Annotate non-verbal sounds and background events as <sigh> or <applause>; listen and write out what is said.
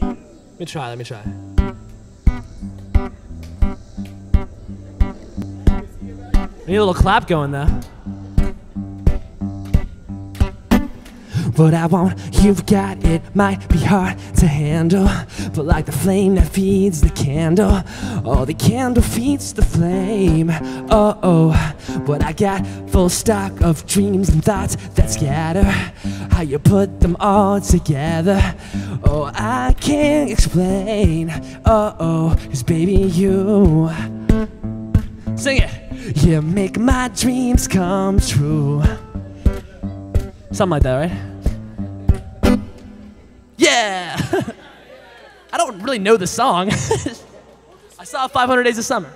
Let me try. Let me try. We need a little clap going though. What I want, you've got it, might be hard to handle. But like the flame that feeds the candle, oh, the candle feeds the flame. Oh, oh, but I got full stock of dreams and thoughts that scatter. How you put them all together, oh, I can't explain. Oh, oh, cause baby, you. Sing it. You make my dreams come true. Something like that, right? Yeah. <laughs> I don't really know the song. <laughs> I saw 500 Days of Summer.